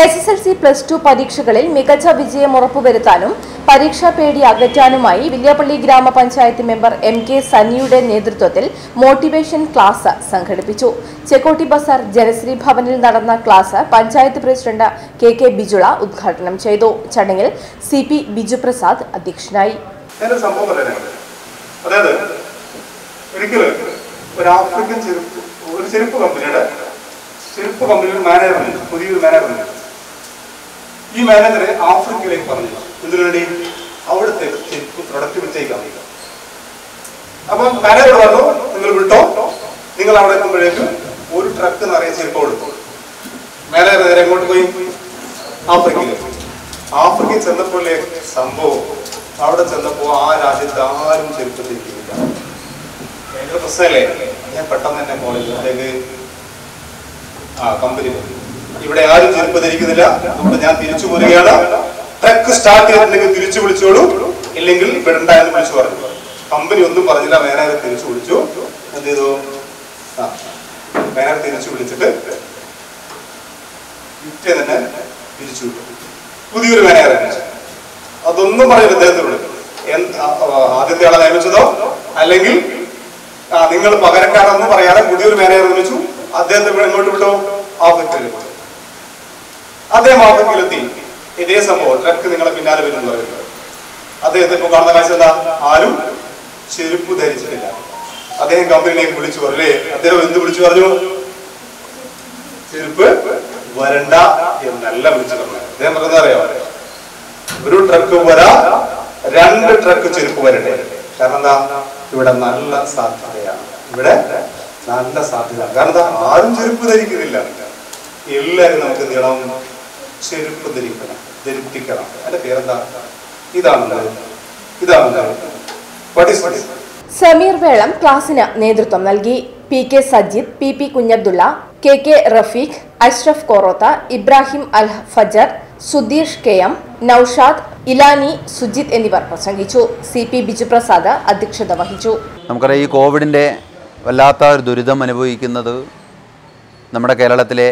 S S L C plus two പരീക്ഷകളിൽ മികച്ച വിജയം ഉറപ്പുവരുത്താനും പരീക്ഷാ പേടി അകറ്റാനുമായി വില്യാപ്പള്ളി ഗ്രാമപഞ്ചായത്ത് മെമ്പർ എം കെ സന്നിയുടെ നേതൃത്വത്തിൽ മോട്ടിവേഷൻ ക്ലാസ് സംഘടിപ്പിച്ചു. ചെക്കോട്ടി ബസാർ ജനശ്രീ ഭവനിൽ നടന്ന class panchayat president K K Bijula ഉദ്ഘാടനം ചെയ്തു. ചടങ്ങിൽ സി പി ബിജുപ്രസാദ് അധ്യക്ഷനായി. അതായത് ഒരു ആഫ്രിക്കൻ ചെരുപ്പ് ഒരു ചെരുപ്പ് കമ്പനിയുടെ ചെരുപ്പ് കമ്പനിയുടെ മാനേജർ പുതിയൊരു മാനേജർ ഈ മാനേജറെ ആഫ്രിക്കയിലേക്ക് പറഞ്ഞു എന്തിനു വേണ്ടി? അവിടുത്തെ പ്രൊഡക്ടിവിറ്റി പ്രൊഡക്റ്റ് അപ്പൊ മാനേജർ പറഞ്ഞു നിങ്ങൾ വിട്ടോ? നിങ്ങൾ അവിടെ എത്തുമ്പോഴേക്കും ഒരു ട്രക്ക് നിറയെ ചെരുപ്പ് കൊടുത്തു മാനേജർ നേരെ എങ്ങോട്ട് പോയി? ആഫ്രിക്കയിലേക്ക് ആഫ്രിക്കയിൽ ചെന്നപ്പോലെ സംഭവം? അവിടെ ചെന്നപ്പോ ആ രാജ്യത്ത് ആരും ചെരുപ്പ് ധരിക്കുന്നില്ല ഭയങ്കര പ്രശ്നമല്ലേ? ഞാൻ പെട്ടെന്ന് തന്നെ കോളേജിലേക്ക് ആ കമ്പനി പോയി. ഇവിടെ ആരും ചെരുപ്പ് ധരിക്കുന്നില്ല അതുകൊണ്ട് ഞാൻ തിരിച്ചു പോരുകയാണ്. ട്രക്ക് സ്റ്റാർട്ട് ചെയ്തിട്ടുണ്ടെങ്കിൽ തിരിച്ചു വിളിച്ചോളൂ. ഇല്ലെങ്കിൽ വിടണ്ട എന്ന് വിളിച്ചു പറഞ്ഞു. കമ്പനി ഒന്നും പറഞ്ഞില്ല. വേനാരെ തിരിച്ചു വിളിച്ചു. എന്ത് ചെയ്തു? ആ മേനേജർ തിരിച്ചു വിളിച്ചിട്ട് പിറ്റേ തന്നെ തിരിച്ചു വിട്ടു. പുതിയൊരു വേനാരെ അതൊന്നും പറയില്ല അദ്ദേഹത്തിനോട് ആദ്യത്തെ ആളെ നിയമിച്ചതോ? അല്ലെങ്കിൽ നിങ്ങൾ പകരക്കാരെന്ന് പറയാതെ പുതിയൊരു മാനേജർ വിളിച്ചു. അദ്ദേഹത്തെ ഇങ്ങോട്ട് വിട്ടു? അദ്ദേഹം ആഫ്രിക്കയിലെത്തി ഇതേ സംഭവം ട്രക്ക് നിങ്ങളെ പിന്നാലെ വരും അദ്ദേഹത്തെ ഇപ്പോൾ കാണുന്ന കാഴ്ച എന്താ? ആരും ചെരുപ്പ് ധരിച്ചിട്ടില്ല. അദ്ദേഹം കമ്പനിയിലേക്ക് വിളിച്ചു പറഞ്ഞേ. അദ്ദേഹം എന്ത് വിളിച്ചു പറഞ്ഞു? ചെരുപ്പ് വരണ്ട എന്നല്ല വിളിച്ചു പറഞ്ഞു അദ്ദേഹം പറഞ്ഞത് അറിയാം? ഒരു ട്രക്ക് വരാ രണ്ട് ട്രക്ക് ചെരുപ്പ് വരട്ടെ. കാരണം എന്താ? ഇവിടെ നല്ല സാധ്യതയാണ്. ഇവിടെ നല്ല സാധ്യത കാരണം എന്താ? ആരും ചെരുപ്പ് ധരിക്കുന്നില്ല. എല്ലാവരും നമുക്ക് ചെയ്യണം? ചെരുപ്പ് ധരിക്കണം ധരിപ്പിക്കണം. അതിന്റെ പേരെന്താ? ഇതാണ് ഇതാണ്? സമീർ വേളം ക്ലാസിന് നേതൃത്വം നൽകി. P K Sajid P P Kunhabdulla K K Rafeeq Ashraf Korotha Ibrahim Al Fajar Sudheesh K M Naushad Ilani Sujith എന്നിവർ പ്രസംഗിച്ചു. സി പി ബിജു പ്രസാദ് അധ്യക്ഷത വഹിച്ചു. നമുക്കറിയാം ഈ കോവിഡിന്റെ വല്ലാത്ത ഒരു ദുരിതം അനുഭവിക്കുന്നത് നമ്മുടെ കേരളത്തിലെ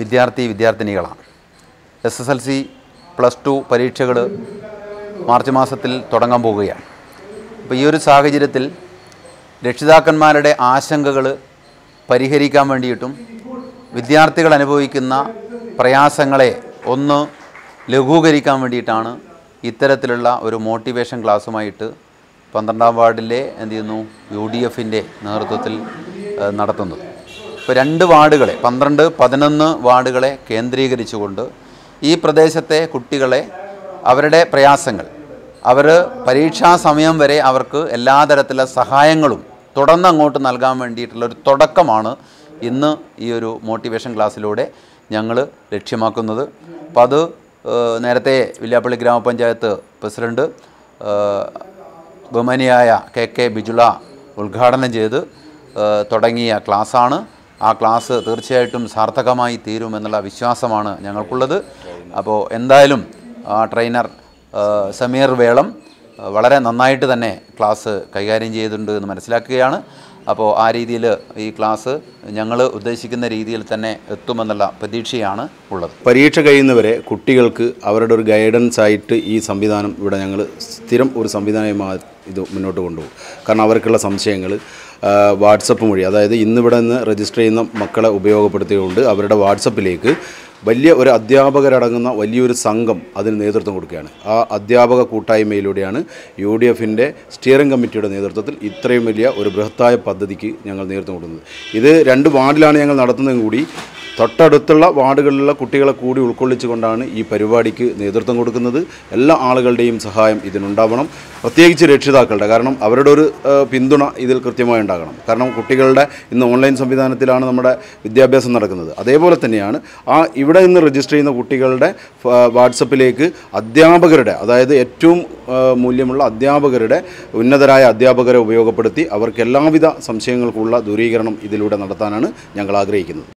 വിദ്യാർത്ഥി വിദ്യാർത്ഥിനികളാണ്. S S L C plus two പരീക്ഷകൾ മാർച്ച് മാസത്തിൽ തുടങ്ങാൻ പോവുകയാണ്. അപ്പോൾ ഈ ഒരു സാഹചര്യത്തിൽ രക്ഷിതാക്കന്മാരുടെ ആശങ്കകൾ പരിഹരിക്കാൻ വേണ്ടിയിട്ടും വിദ്യാർത്ഥികൾ അനുഭവിക്കുന്ന പ്രയാസങ്ങളെ ഒന്ന് ലഘൂകരിക്കാൻ വേണ്ടിയിട്ടാണ് ഇത്തരത്തിലുള്ള ഒരു മോട്ടിവേഷൻ ക്ലാസ്സുമായിട്ട് പന്ത്രണ്ടാം വാർഡിലെ എന്ത് ചെയ്യുന്നു? യു ഡി എഫിന്റെ നേതൃത്വത്തിൽ നടത്തുന്നത്. ഇപ്പോൾ രണ്ട് വാർഡുകളെ പന്ത്രണ്ട് പതിനൊന്ന് വാർഡുകളെ കേന്ദ്രീകരിച്ചുകൊണ്ട് ഈ പ്രദേശത്തെ കുട്ടികളെ അവരുടെ പ്രയാസങ്ങൾ. അവർ പരീക്ഷാ സമയം വരെ അവർക്ക് എല്ലാ തരത്തിലുള്ള സഹായങ്ങളും തുടർന്ന് അങ്ങോട്ട് നൽകാൻ വേണ്ടിയിട്ടുള്ള ഒരു തുടക്കമാണ് ഇന്ന് ഈ ഒരു മോട്ടിവേഷൻ ക്ലാസ്സിലൂടെ ഞങ്ങൾ ലക്ഷ്യമാക്കുന്നത്. അപ്പോൾ അത് നേരത്തെ വില്യാപ്പള്ളി ഗ്രാമപഞ്ചായത്ത് പ്രസിഡന്റ് ബഹുമാനിയായ കെ കെ ബിജുള ഉദ്ഘാടനം ചെയ്ത് തുടങ്ങിയ ക്ലാസ്സാണ് ആ ക്ലാസ് തീർച്ചയായിട്ടും സാർത്ഥകമായി തീരുമെന്നുള്ള വിശ്വാസമാണ് ഞങ്ങൾക്കുള്ളത്. അപ്പോൾ എന്തായാലും ആ ട്രെയിനർ സമീർ വേളം വളരെ നന്നായിട്ട് തന്നെ ക്ലാസ് കൈകാര്യം ചെയ്തിട്ടുണ്ട് എന്ന് മനസ്സിലാക്കുകയാണ്. അപ്പോൾ ആ രീതിയിൽ ഈ ക്ലാസ് ഞങ്ങൾ ഉദ്ദേശിക്കുന്ന രീതിയിൽ തന്നെ എത്തുമെന്നുള്ള പ്രതീക്ഷയാണ് ഉള്ളത്. പരീക്ഷ കഴിയുന്നവരെ കുട്ടികൾക്ക് അവരുടെ ഒരു ഗൈഡൻസ് ആയിട്ട് ഈ സംവിധാനം ഇവിടെ ഞങ്ങൾ സ്ഥിരം ഒരു സംവിധാനമായി ഇത് മുന്നോട്ട് കൊണ്ടുപോകും. കാരണം അവർക്കുള്ള സംശയങ്ങൾ വാട്സപ്പ് വഴി അതായത് ഇന്നിവിടെ നിന്ന് രജിസ്റ്റർ ചെയ്യുന്ന മക്കളെ ഉപയോഗപ്പെടുത്തിക്കൊണ്ട് അവരുടെ വാട്സപ്പിലേക്ക് വലിയ ഒരു അധ്യാപകരടങ്ങുന്ന വലിയൊരു സംഘം അതിന് നേതൃത്വം കൊടുക്കുകയാണ്. ആ അധ്യാപക കൂട്ടായ്മയിലൂടെയാണ് യു ഡി എഫിന്റെ സ്റ്റിയറിംഗ് കമ്മിറ്റിയുടെ നേതൃത്വത്തിൽ ഇത്രയും വലിയ ഒരു ബൃഹത്തായ പദ്ധതിക്ക് ഞങ്ങൾ നേതൃത്വം കൊടുക്കുന്നത്. ഇത് രണ്ട് വാർഡിലാണ് ഞങ്ങൾ നടത്തുന്നതും കൂടി. തൊട്ടടുത്തുള്ള വാർഡുകളിലുള്ള കുട്ടികളെ കൂടി ഉൾക്കൊള്ളിച്ചുകൊണ്ടാണ് ഈ പരിപാടിക്ക് നേതൃത്വം കൊടുക്കുന്നത്. എല്ലാ ആളുകളുടെയും സഹായം ഇതിനുണ്ടാവണം. പ്രത്യേകിച്ച് രക്ഷിതാക്കളുടെ കാരണം അവരുടെ ഒരു പിന്തുണ ഇതിൽ കൃത്യമായി ഉണ്ടാകണം. കാരണം കുട്ടികളുടെ ഇന്ന് ഓൺലൈൻ സംവിധാനത്തിലാണ് നമ്മുടെ വിദ്യാഭ്യാസം നടക്കുന്നത്. അതേപോലെ തന്നെയാണ് ആ ഇവിടെ നിന്ന് രജിസ്റ്റർ ചെയ്യുന്ന കുട്ടികളുടെ വാട്സപ്പിലേക്ക് അധ്യാപകരുടെ അതായത് ഏറ്റവും മൂല്യമുള്ള അധ്യാപകരുടെ ഉന്നതരായ അധ്യാപകരെ ഉപയോഗപ്പെടുത്തി അവർക്ക് എല്ലാവിധ സംശയങ്ങൾക്കുള്ള ദൂരീകരണം ഇതിലൂടെ നടത്താനാണ് ഞങ്ങൾ ആഗ്രഹിക്കുന്നത്.